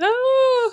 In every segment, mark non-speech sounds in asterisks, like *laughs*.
Ah.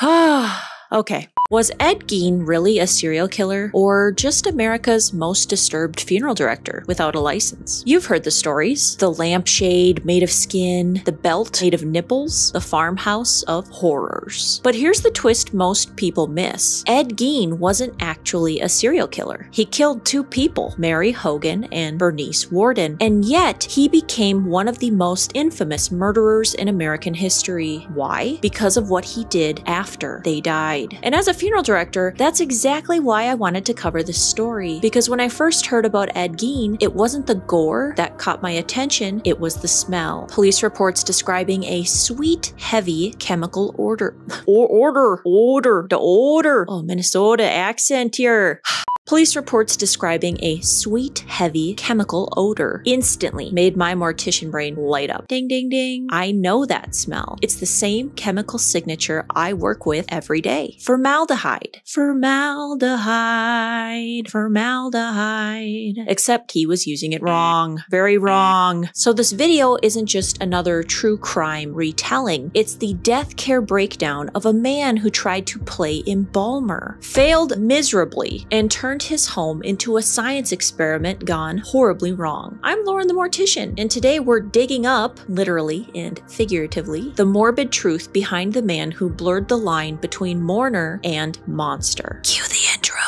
*gasps* *sighs* okay. Was Ed Gein really a serial killer or just America's most disturbed funeral director without a license? You've heard the stories the lampshade made of skin, the belt made of nipples, the farmhouse of horrors. But here's the twist most people miss Ed Gein wasn't actually a serial killer. He killed two people, Mary Hogan and Bernice Worden, and yet he became one of the most infamous murderers in American history. Why? Because of what he did after they died. And as a funeral director, that's exactly why I wanted to cover this story. Because when I first heard about Ed Gein, it wasn't the gore that caught my attention, it was the smell. Police reports describing a sweet, heavy chemical odor. *laughs* Or order, odor, the odor. Oh, Minnesota accent here. *sighs* *sighs* *sighs* Police reports describing a sweet, heavy chemical odor instantly made my mortician brain light up. Ding, ding, ding. I know that smell. It's the same chemical signature I work with every day. Formaldehyde. Formaldehyde. Formaldehyde. Except he was using it wrong. Very wrong. So this video isn't just another true crime retelling. It's the death care breakdown of a man who tried to play embalmer, failed miserably, and turned his home into a science experiment gone horribly wrong. I'm Lauren the Mortician, and today we're digging up, literally and figuratively, the morbid truth behind the man who blurred the line between mourner and monster. Cue the intro.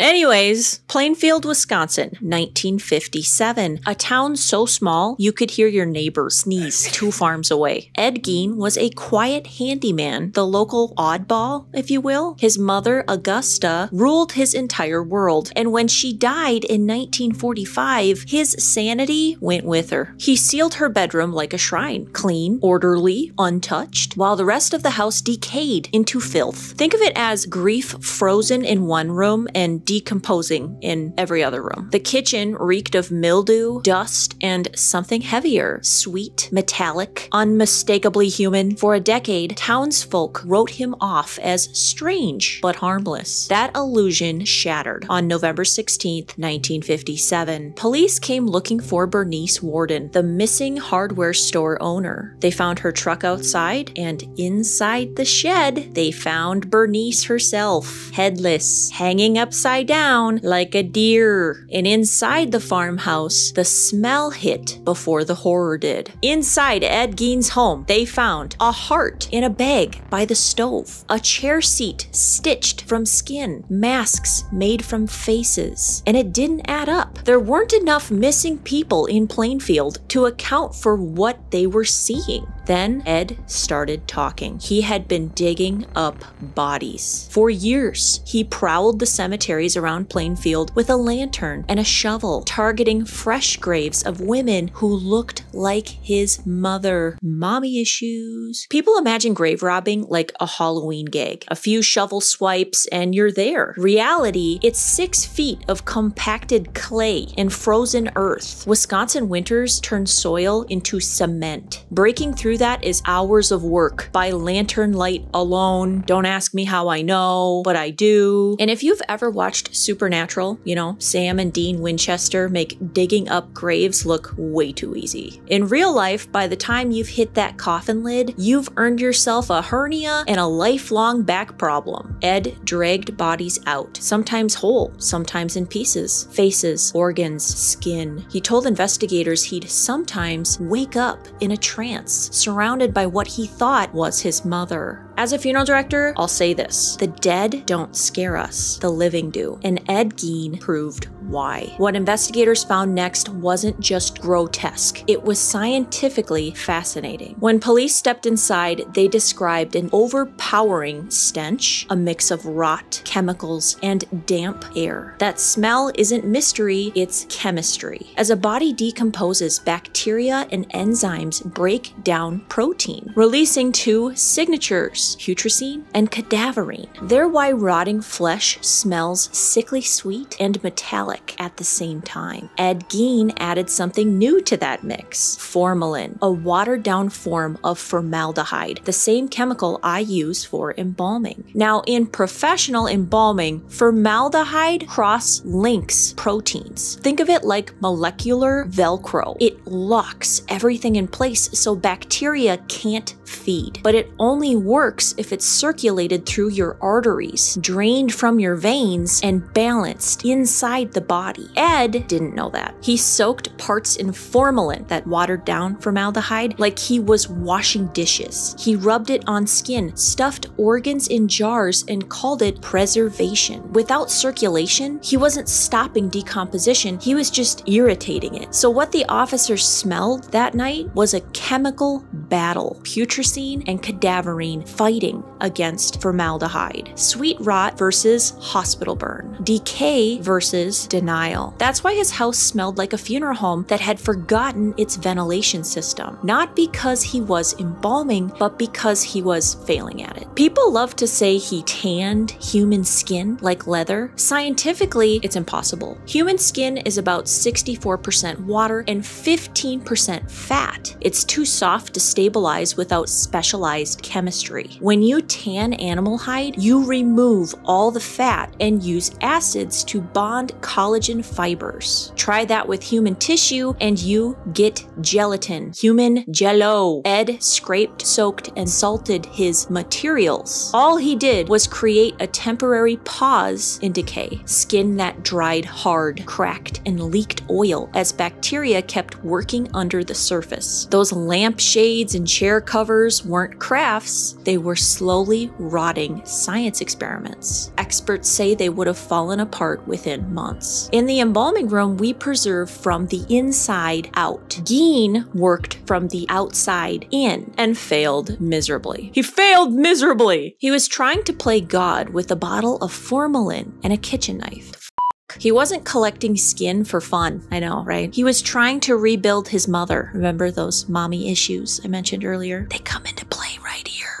Anyways, Plainfield, Wisconsin, 1957. A town so small you could hear your neighbor sneeze two farms away. Ed Gein was a quiet handyman, the local oddball, if you will. His mother, Augusta, ruled his entire world, and when she died in 1945, his sanity went with her. He sealed her bedroom like a shrine, clean, orderly, untouched, while the rest of the house decayed into filth. Think of it as grief frozen in one room and decomposing in every other room. The kitchen reeked of mildew, dust, and something heavier sweet, metallic, unmistakably human. For a decade, townsfolk wrote him off as strange but harmless. That illusion shattered on November 16, 1957. Police came looking for Bernice Worden, the missing hardware store owner. They found her truck outside, and inside the shed, they found Bernice herself, headless, hanging upside down like a deer. And inside the farmhouse, the smell hit before the horror did. Inside Ed Gein's home, they found a heart in a bag by the stove, a chair seat stitched from skin, masks made from faces. And it didn't add up. There weren't enough missing people in Plainfield to account for what they were seeing. Then Ed started talking. He had been digging up bodies. For years, he prowled the cemeteries around Plainfield with a lantern and a shovel, targeting fresh graves of women who looked like his mother. Mommy issues. People imagine grave robbing like a Halloween gig. A few shovel swipes and you're there. Reality, it's six feet of compacted clay and frozen earth. Wisconsin winters turn soil into cement. Breaking through that is hours of work by lantern light alone. Don't ask me how I know, but I do. And if you've ever watched Supernatural, you know, Sam and Dean Winchester make digging up graves look way too easy. In real life, by the time you've hit that coffin lid, you've earned yourself a hernia and a lifelong back problem. Ed dragged bodies out, sometimes whole, sometimes in pieces, faces, organs, skin. He told investigators he'd sometimes wake up in a trance, surrounded by what he thought was his mother. As a funeral director, I'll say this the dead don't scare us, the living do. And Ed Gein proved why. What investigators found next wasn't just grotesque, it was scientifically fascinating. When police stepped inside, they described an overpowering stench, a mix of rot, chemicals, and damp air. That smell isn't mystery, it's chemistry. As a body decomposes, bacteria and enzymes break down protein, releasing two signatures putrescine and cadaverine. They're why rotting flesh smells sickly sweet and metallic at the same time. Ed Gein added something new to that mix formalin, a watered down form of formaldehyde, the same chemical I use for embalming. Now, in professional embalming, formaldehyde cross links proteins. Think of it like molecular Velcro. It locks everything in place so bacteria can't feed. But it only works if it's circulated through your arteries, drained from your veins, and balanced inside the body. Ed didn't know that. He soaked parts in formalin, that watered down formaldehyde, like he was washing dishes. He rubbed it on skin, stuffed organs in jars, and called it preservation. Without circulation, he wasn't stopping decomposition, he was just irritating it. So, what the officers smelled that night was a chemical battle. Putrescine and cadaverine fighting against formaldehyde. Sweet rot versus hospital burn. Decay versus denial. That's why his house smelled like a funeral home that had forgotten its ventilation system. Not because he was embalming, but because he was failing at it. People love to say he tanned human skin like leather. Scientifically, it's impossible. Human skin is about 64% water and 15% fat. It's too soft to stabilize without specialized chemistry. When you tan animal hide, you remove all the fat and use acids to bond collagen fibers. Try that with human tissue and you get gelatin, human jello. Ed scraped, soaked, and salted his materials. All he did was create a temporary pause in decay, skin that dried hard, cracked, and leaked oil as bacteria kept working under the surface. Those lampshades and chair covers weren't crafts, they were slowly rotting science experiments. Experts say they would have fallen apart within months. In the embalming room, we preserve from the inside out. Gein worked from the outside in and failed miserably. He failed miserably! He was trying to play God with a bottle of formalin and a kitchen knife. He wasn't collecting skin for fun. I know, right? He was trying to rebuild his mother. Remember those mommy issues I mentioned earlier? They come into play right here.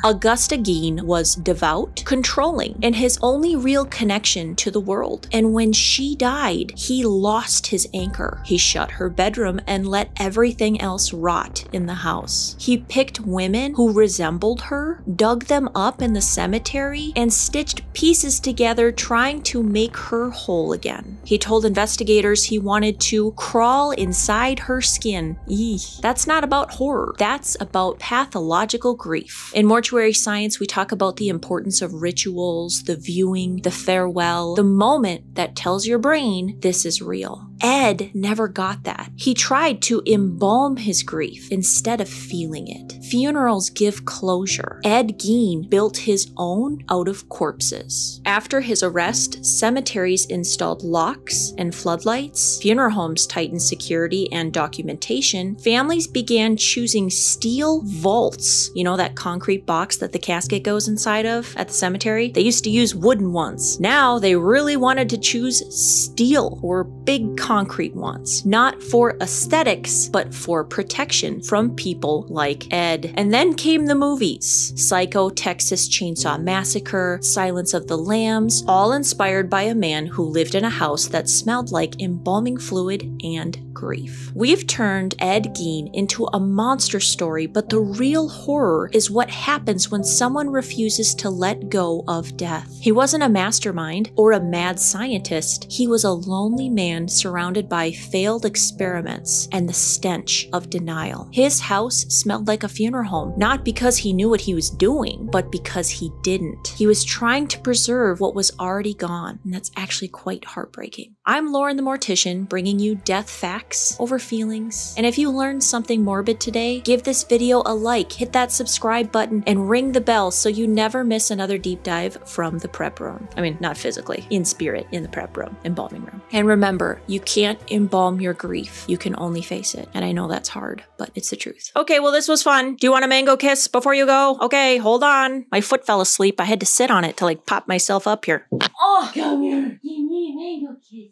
Augusta Gein was devout, controlling, and his only real connection to the world. And when she died, he lost his anchor. He shut her bedroom and let everything else rot in the house. He picked women who resembled her, dug them up in the cemetery, and stitched pieces together trying to make her whole again. He told investigators he wanted to crawl inside her skin. Eeh. That's not about horror. That's about pathological grief. In mortuary mortuary science, we talk about the importance of rituals, the viewing, the farewell, the moment that tells your brain this is real. Ed never got that. He tried to embalm his grief instead of feeling it. Funerals give closure. Ed Gein built his own out of corpses. After his arrest, cemeteries installed locks and floodlights, funeral homes tightened security and documentation, families began choosing steel vaults, you know, that concrete box that the casket goes inside of at the cemetery. They used to use wooden ones. Now they really wanted to choose steel or big concrete ones, not for aesthetics, but for protection from people like Ed. And then came the movies Psycho, Texas Chainsaw Massacre, Silence of the Lambs, all inspired by a man who lived in a house that smelled like embalming fluid and grief. We've turned Ed Gein into a monster story, but the real horror is what happens when someone refuses to let go of death. He wasn't a mastermind or a mad scientist, he was a lonely man surrounded by failed experiments and the stench of denial. His house smelled like a funeral home, not because he knew what he was doing, but because he didn't. He was trying to preserve what was already gone, and that's actually quite heartbreaking. I'm Lauren the Mortician, bringing you death facts over feelings. And if you learned something morbid today, give this video a like, hit that subscribe button, and ring the bell so you never miss another deep dive from the prep room. I mean, not physically, in spirit, in the prep room, embalming room. And remember, you can't embalm your grief. You can only face it. And I know that's hard, but it's the truth. Okay, well, this was fun. Do you want a mango kiss before you go? Okay, hold on. My foot fell asleep. I had to sit on it to like pop myself up here. Oh, come here. You need a mango kiss.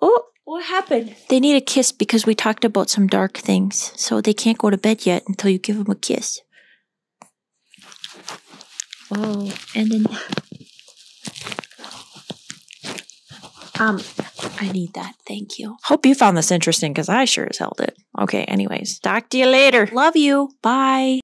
Oh, what happened? They need a kiss because we talked about some dark things, so they can't go to bed yet until you give them a kiss. Oh, and then. Um, I need that. Thank you. Hope you found this interesting because I sure as hell did. Okay, anyways, talk to you later. Love you. Bye.